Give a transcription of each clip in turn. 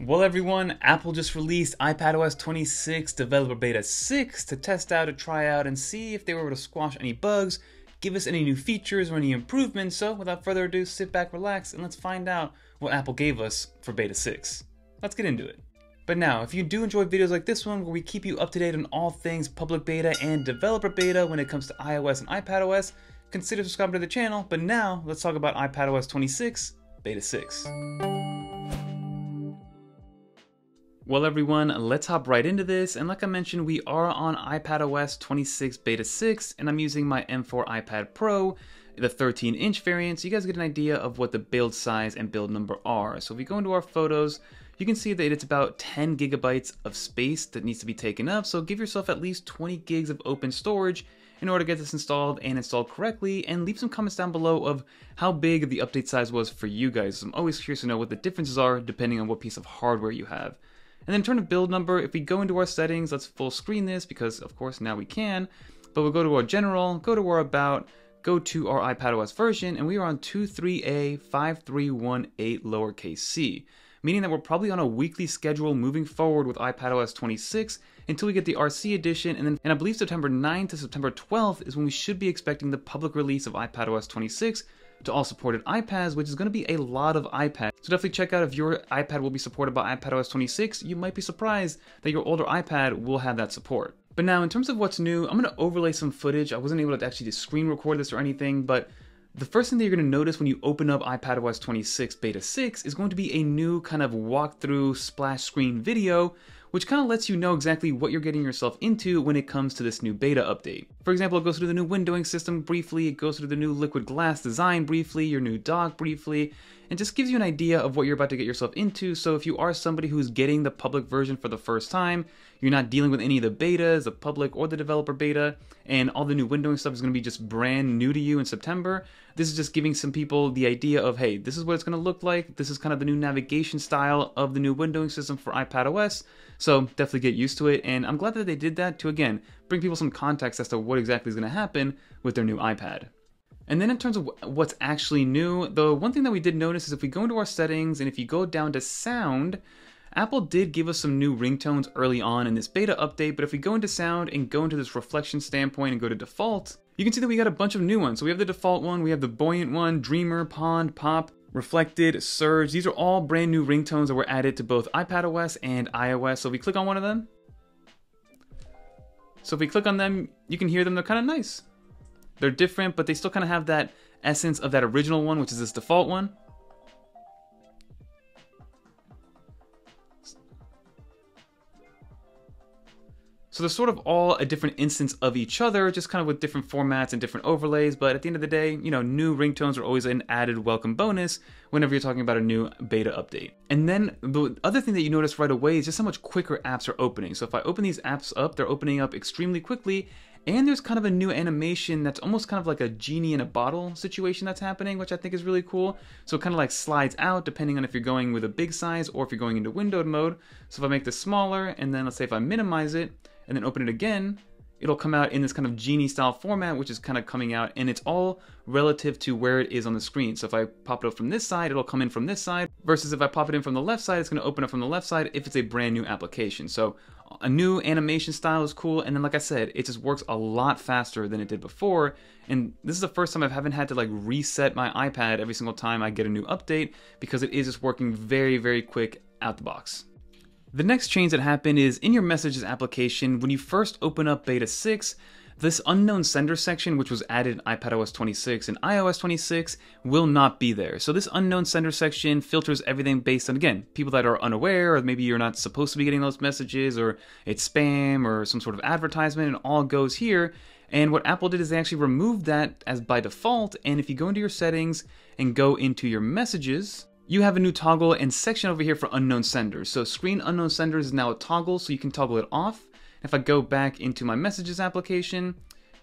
Well, everyone, Apple just released iPadOS 26 Developer Beta 6 to test out, to try out, and see if they were able to squash any bugs, give us any new features or any improvements. So, without further ado, sit back, relax, and let's find out what Apple gave us for Beta 6. Let's get into it. But now, if you do enjoy videos like this one, where we keep you up to date on all things public beta and developer beta when it comes to iOS and iPadOS, consider subscribing to the channel. But now, let's talk about iPadOS 26 Beta 6. Well, everyone, let's hop right into this. And like I mentioned, we are on iPadOS 26 Beta 6, and I'm using my M4 iPad Pro, the 13 inch variant, so you guys get an idea of what the build size and build number are. So if we go into our photos, you can see that it's about 10 gigabytes of space that needs to be taken up, so give yourself at least 20 gigs of open storage in order to get this installed and installed correctly, and leave some comments down below of how big the update size was for you guys. I'm always curious to know what the differences are depending on what piece of hardware you have. And then turn of build number, if we go into our settings, let's full screen this because of course now we can, but we'll go to our general, go to our about, go to our iPadOS version, and we are on 23A5318 lowercase c, meaning that we're probably on a weekly schedule moving forward with iPadOS 26 until we get the RC edition, and then and I believe September 9th to September 12th is when we should be expecting the public release of iPadOS 26, to all supported iPads, which is going to be a lot of iPads. So definitely check out if your iPad will be supported by iPadOS 26. You might be surprised that your older iPad will have that support. But now, in terms of what's new, I'm going to overlay some footage. I wasn't able to actually screen record this or anything, but the first thing that you're going to notice when you open up iPadOS 26 Beta 6 is going to be a new kind of walkthrough splash screen video which kind of lets you know exactly what you're getting yourself into when it comes to this new beta update. For example, it goes through the new windowing system briefly, it goes through the new liquid glass design briefly, your new dock briefly, and just gives you an idea of what you're about to get yourself into. So if you are somebody who's getting the public version for the first time, you're not dealing with any of the betas, the public or the developer beta, and all the new windowing stuff is going to be just brand new to you in September. This is just giving some people the idea of, hey, this is what it's going to look like. This is kind of the new navigation style of the new windowing system for iPad OS. So definitely get used to it. And I'm glad that they did that to, again, bring people some context as to what exactly is going to happen with their new iPad. And then in terms of what's actually new, the one thing that we did notice is if we go into our settings and if you go down to sound, Apple did give us some new ringtones early on in this beta update, but if we go into sound and go into this reflection standpoint and go to default, you can see that we got a bunch of new ones. So we have the default one, we have the buoyant one, dreamer, pond, pop, reflected, surge. These are all brand new ringtones that were added to both iPadOS and iOS. So if we click on one of them, so if we click on them, you can hear them, they're kind of nice. They're different, but they still kind of have that essence of that original one, which is this default one. So they're sort of all a different instance of each other, just kind of with different formats and different overlays. But at the end of the day, you know, new ringtones are always an added welcome bonus whenever you're talking about a new beta update. And then the other thing that you notice right away is just how much quicker apps are opening. So if I open these apps up, they're opening up extremely quickly and there's kind of a new animation that's almost kind of like a genie in a bottle situation that's happening, which I think is really cool. So it kind of like slides out depending on if you're going with a big size or if you're going into windowed mode. So if I make this smaller and then let's say if I minimize it and then open it again, it'll come out in this kind of genie style format, which is kind of coming out and it's all relative to where it is on the screen. So if I pop it up from this side, it'll come in from this side versus if I pop it in from the left side, it's going to open up from the left side if it's a brand new application. So a new animation style is cool and then like i said it just works a lot faster than it did before and this is the first time i haven't had to like reset my ipad every single time i get a new update because it is just working very very quick out the box the next change that happened is in your messages application when you first open up beta 6 this unknown sender section, which was added in iPadOS 26 and iOS 26, will not be there. So this unknown sender section filters everything based on, again, people that are unaware, or maybe you're not supposed to be getting those messages, or it's spam, or some sort of advertisement, and all goes here. And what Apple did is they actually removed that as by default. And if you go into your settings and go into your messages, you have a new toggle and section over here for unknown senders. So screen unknown senders is now a toggle, so you can toggle it off. If I go back into my messages application,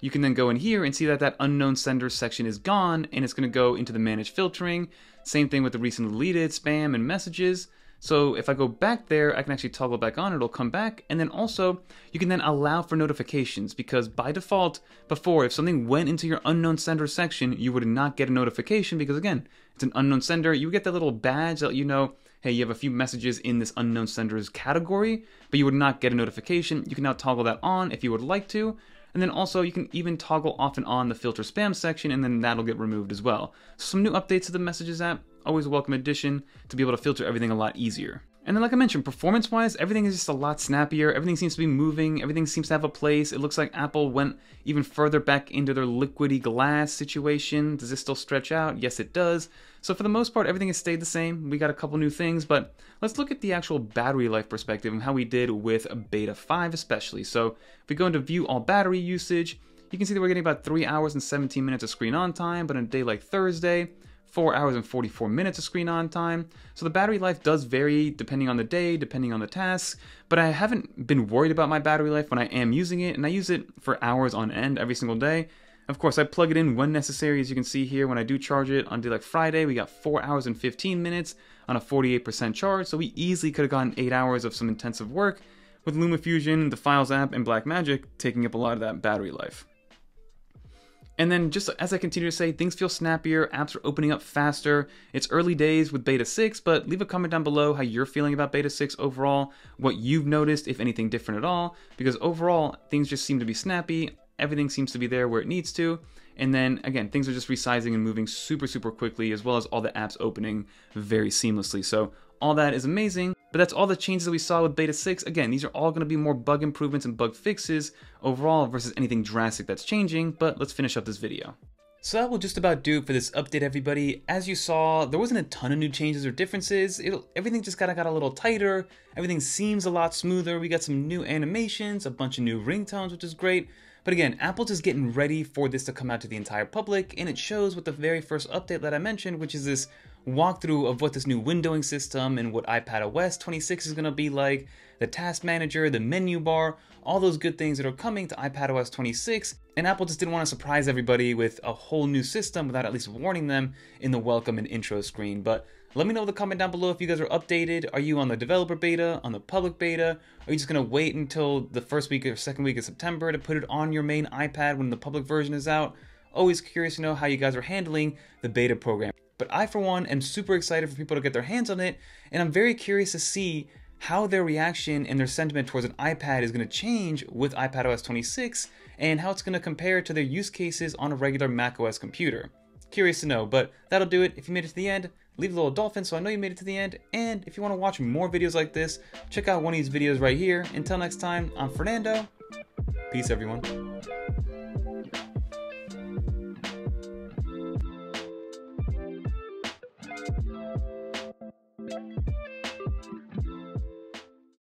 you can then go in here and see that that unknown sender section is gone and it's going to go into the manage filtering. Same thing with the recently deleted, spam, and messages. So if I go back there, I can actually toggle back on, it'll come back. And then also, you can then allow for notifications because by default, before, if something went into your unknown sender section, you would not get a notification because again, it's an unknown sender. You get that little badge that you know, hey, you have a few messages in this unknown senders category, but you would not get a notification. You can now toggle that on if you would like to. And then also you can even toggle off and on the filter spam section and then that'll get removed as well. So some new updates to the messages app, always a welcome addition to be able to filter everything a lot easier. And then, like I mentioned, performance wise, everything is just a lot snappier. Everything seems to be moving. Everything seems to have a place. It looks like Apple went even further back into their liquidy glass situation. Does this still stretch out? Yes, it does. So, for the most part, everything has stayed the same. We got a couple new things, but let's look at the actual battery life perspective and how we did with Beta 5, especially. So, if we go into view all battery usage, you can see that we're getting about 3 hours and 17 minutes of screen on time, but on a day like Thursday, 4 hours and 44 minutes of screen on time. So the battery life does vary depending on the day, depending on the task, but I haven't been worried about my battery life when I am using it, and I use it for hours on end every single day. Of course, I plug it in when necessary, as you can see here when I do charge it. On day like Friday, we got 4 hours and 15 minutes on a 48% charge, so we easily could have gotten 8 hours of some intensive work with LumaFusion, the Files app, and Blackmagic taking up a lot of that battery life. And then just as I continue to say, things feel snappier, apps are opening up faster. It's early days with Beta 6, but leave a comment down below how you're feeling about Beta 6 overall, what you've noticed, if anything different at all, because overall, things just seem to be snappy, everything seems to be there where it needs to, and then again, things are just resizing and moving super, super quickly, as well as all the apps opening very seamlessly. So all that is amazing, but that's all the changes that we saw with Beta 6. Again, these are all going to be more bug improvements and bug fixes overall versus anything drastic that's changing, but let's finish up this video. So that will just about do it for this update, everybody. As you saw, there wasn't a ton of new changes or differences. It'll, everything just kind of got a little tighter. Everything seems a lot smoother. We got some new animations, a bunch of new ringtones, which is great. But again, Apple's just getting ready for this to come out to the entire public, and it shows with the very first update that I mentioned, which is this walkthrough of what this new windowing system and what iPad OS 26 is going to be like, the task manager, the menu bar, all those good things that are coming to iPad OS 26. And Apple just didn't want to surprise everybody with a whole new system without at least warning them in the welcome and intro screen. But let me know in the comment down below if you guys are updated. Are you on the developer beta, on the public beta? Are you just going to wait until the first week or second week of September to put it on your main iPad when the public version is out? Always curious to know how you guys are handling the beta program. But I, for one, am super excited for people to get their hands on it, and I'm very curious to see how their reaction and their sentiment towards an iPad is going to change with iPadOS 26 and how it's going to compare to their use cases on a regular macOS computer. Curious to know, but that'll do it. If you made it to the end, leave a little dolphin so I know you made it to the end. And if you want to watch more videos like this, check out one of these videos right here. Until next time, I'm Fernando. Peace, everyone.